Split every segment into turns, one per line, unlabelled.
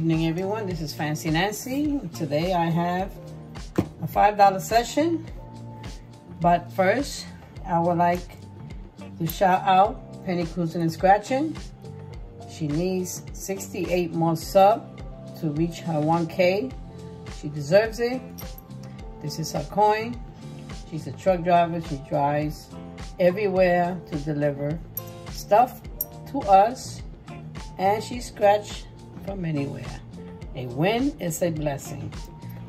evening, everyone. This is Fancy Nancy. Today I have a $5 session. But first, I would like to shout out Penny Cruising and Scratching. She needs 68 more sub to reach her 1K. She deserves it. This is her coin. She's a truck driver. She drives everywhere to deliver stuff to us. And she scratched from anywhere. A win is a blessing.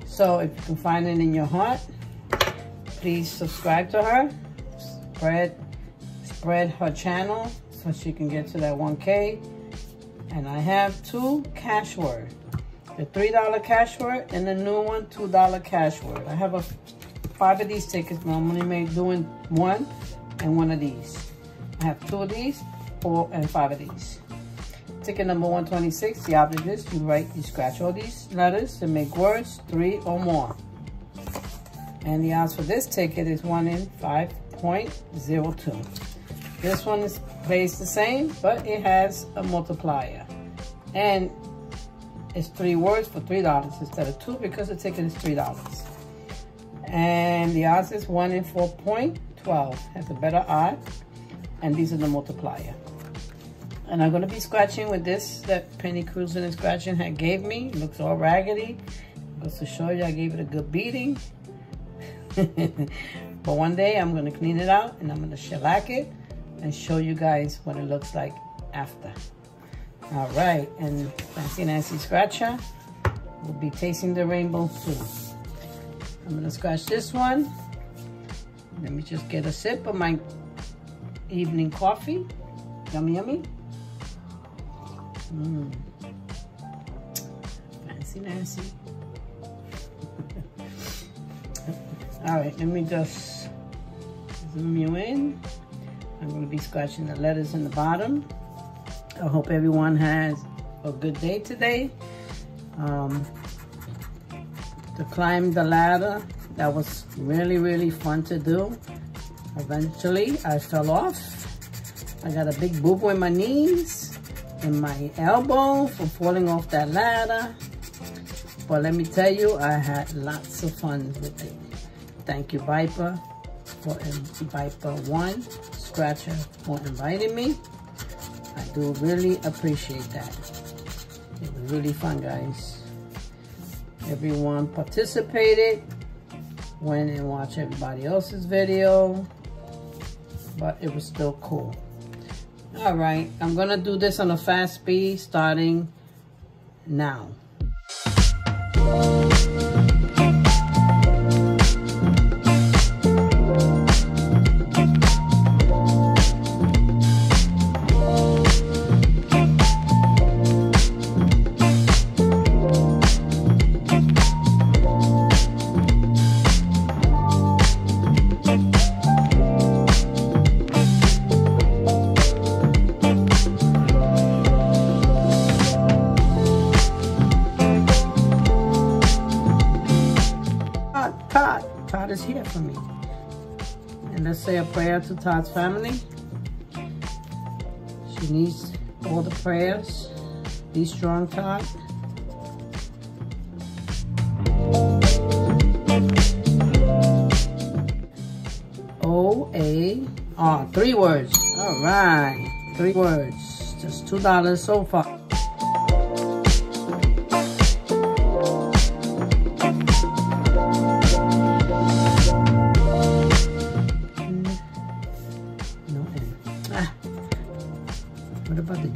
So if you can find it in your heart, please subscribe to her. Spread, spread her channel so she can get to that 1K. And I have two Cashword. The $3 Cashword and the new one, $2 Cashword. I have a five of these tickets, only make, doing one and one of these. I have two of these, four and five of these. Ticket number 126, the object is you write, you scratch all these letters to make words, three or more. And the odds for this ticket is one in 5.02. This one is plays the same, but it has a multiplier. And it's three words for $3 instead of two because the ticket is $3. And the odds is one in 4.12. Has a better odds. And these are the multiplier. And I'm to be scratching with this that Penny Cruising and Scratching had gave me. It looks all raggedy. Goes to show you I gave it a good beating. but one day I'm to clean it out and I'm to shellac it and show you guys what it looks like after. All right, and Fancy Nancy Scratcher will be tasting the rainbow soon. I'm to scratch this one. Let me just get a sip of my evening coffee. Yummy, yummy. Mm. Fancy Nancy. All right, let me just zoom you in. I'm to be scratching the letters in the bottom. I hope everyone has a good day today. Um, to climb the ladder, that was really, really fun to do. Eventually, I fell off. I got a big boo-boo in my knees and my elbow for falling off that ladder. But let me tell you, I had lots of fun with it. Thank you, Viper, for Viper 1, Scratcher, for inviting me. I do really appreciate that. It was really fun, guys. Everyone participated, went and watched everybody else's video, but it was still cool. All right, I'm gonna do this on a fast speed starting now. To Todd's family. She needs all the prayers. Be strong, Todd. O-A-R, three words. All right, three words. Just $2 so far.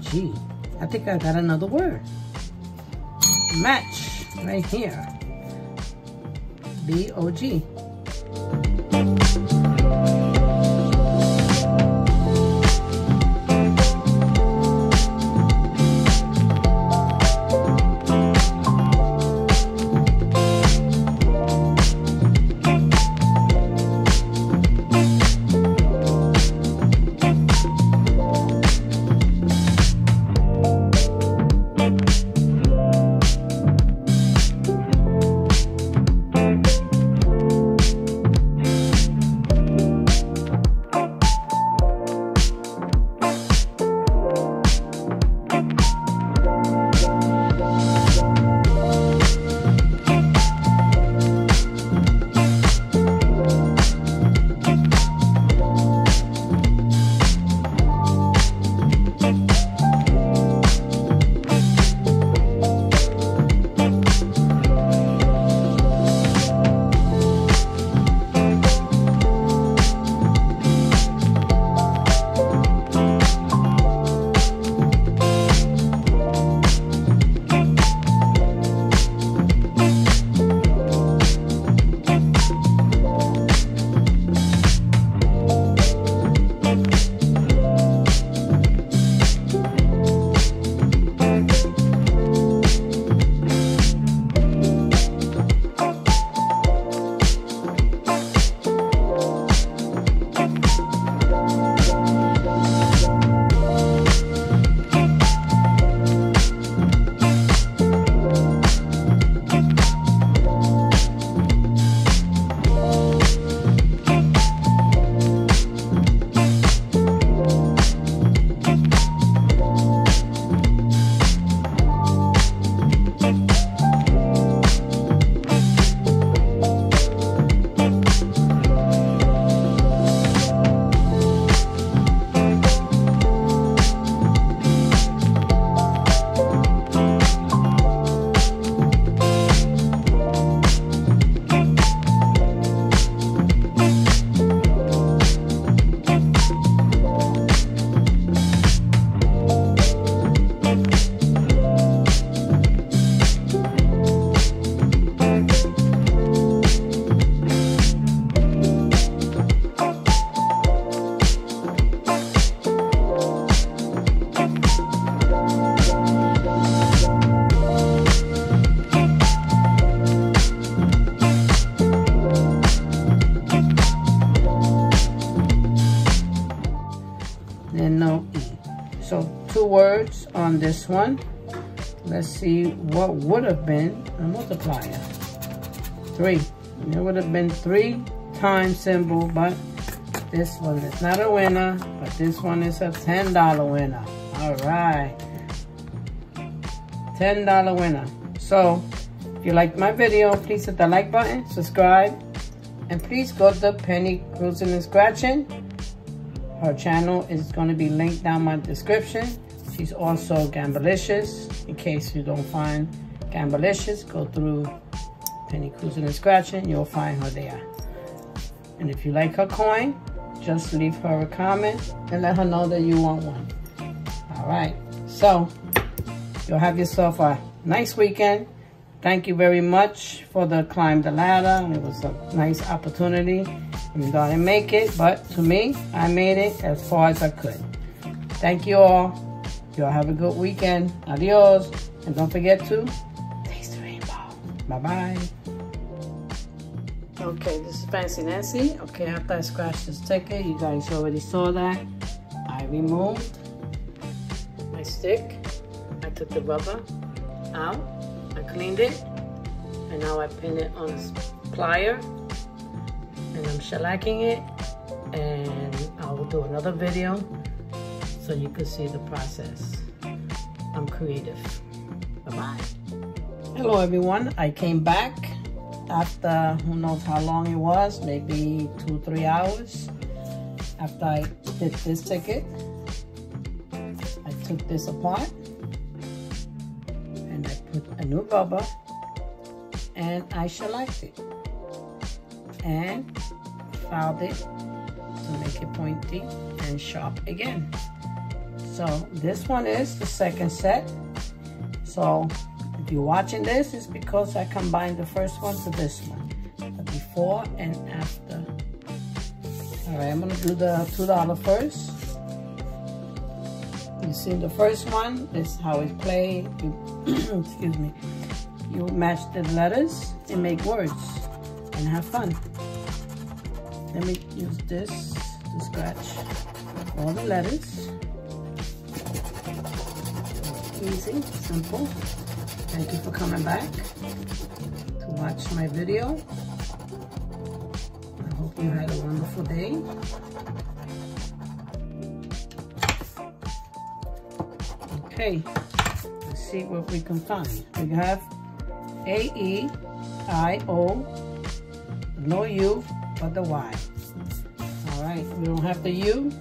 G. I think I got another word. Match, right here. B-O-G. On this one. Let's see what would have been a multiplier. Three. There would have been three times symbol, but this one is not a winner, but this one is a $10 winner. All right. $10 winner. So, if you liked my video, please hit the like button, subscribe, and please go to Penny Cruising and Scratching. Her channel is going to be linked down my description. She's also Gamblicious. In case you don't find Gamblicious, go through Penny Cruising and Scratching. You'll find her there. And if you like her coin, just leave her a comment and let her know that you want one. All right. So, you'll have yourself a nice weekend. Thank you very much for the climb the ladder. It was a nice opportunity. I didn't make it, but to me, I made it as far as I could. Thank you all. Y'all have a good weekend. Adios. And don't forget to taste the rainbow. Bye-bye. Okay, this is Fancy Nancy. Okay, after I scratched this ticket, you guys already saw that. I removed my stick. I took the rubber out. I cleaned it. And now I pin it on a plier. And I'm shellacking it. And I will do another video so you can see the process. I'm creative. Bye-bye. Hello everyone, I came back after who knows how long it was, maybe two, three hours after I did this ticket. I took this apart and I put a new rubber and I shellacked it and filed it to make it pointy and sharp again. So this one is the second set. So if you're watching this, it's because I combined the first one to this one. The before and after. All right, I'm gonna do the $2 first. You see the first one, is how it's played. You, excuse me. You match the letters and make words and have fun. Let me use this to scratch all the letters easy, simple. Thank you for coming back to watch my video. I hope you had a wonderful day. Okay, let's see what we can find. We have A-E-I-O, no U, but the Y. All right, we don't have the U,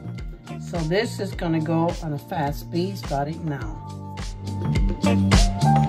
so this is gonna go on a fast speed starting now. T-I-E. Oh,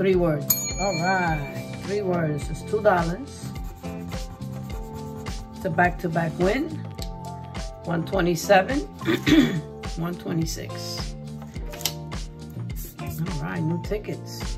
three words. All right, three words. It's $2. It's a back-to-back -back win. 127, 126. All right, new tickets.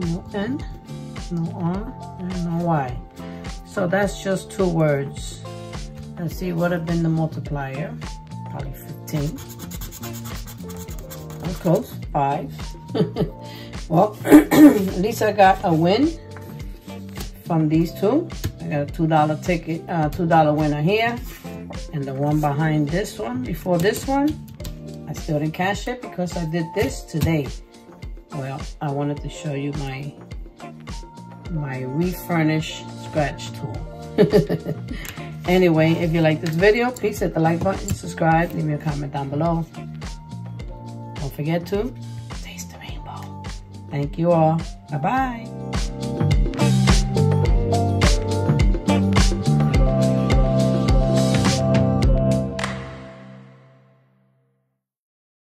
No N, no R, and no Y. So that's just two words. Let's see what have been the multiplier. Probably 15. That was close, five. well, at least I got a win from these two. I got a $2 ticket, uh, $2 winner here. And the one behind this one, before this one, I still didn't cash it because I did this today. Well, I wanted to show you my my refurnished scratch tool. anyway, if you like this video, please hit the like button, subscribe, leave me a comment down below. Don't forget to taste the rainbow. Thank you all. Bye-bye.